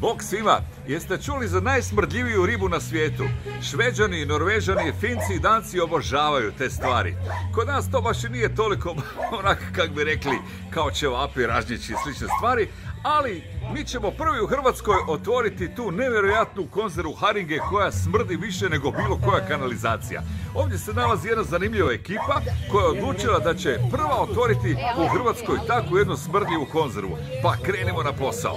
Bog svima, jeste čuli za najsmrdljiviju ribu na svijetu? Šveđani, Norvežani, Finci i Danci obožavaju te stvari. Kod nas to baš i nije toliko onak, kak bi rekli, kao ćevapi, ražnjići i slične stvari, ali mi ćemo prvi u Hrvatskoj otvoriti tu nevjerojatnu konzervu haringe koja smrdi više nego bilo koja kanalizacija. Ovdje se nalazi jedna zanimljiva ekipa koja je odlučila da će prva otvoriti u Hrvatskoj takvu jednu smrdljivu konzervu. Pa krenimo na posao.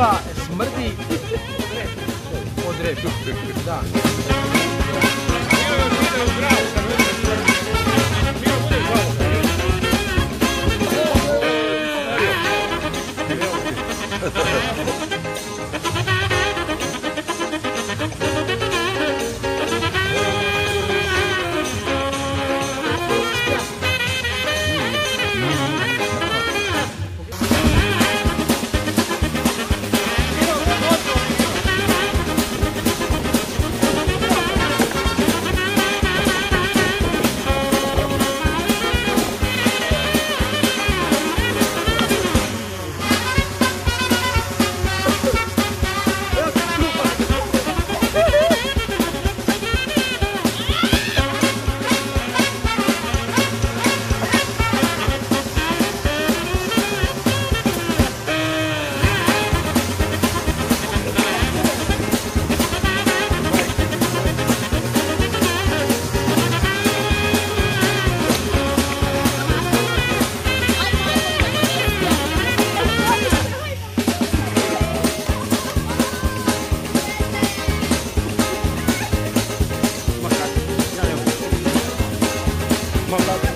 riba smrdi od repa. Da. my love.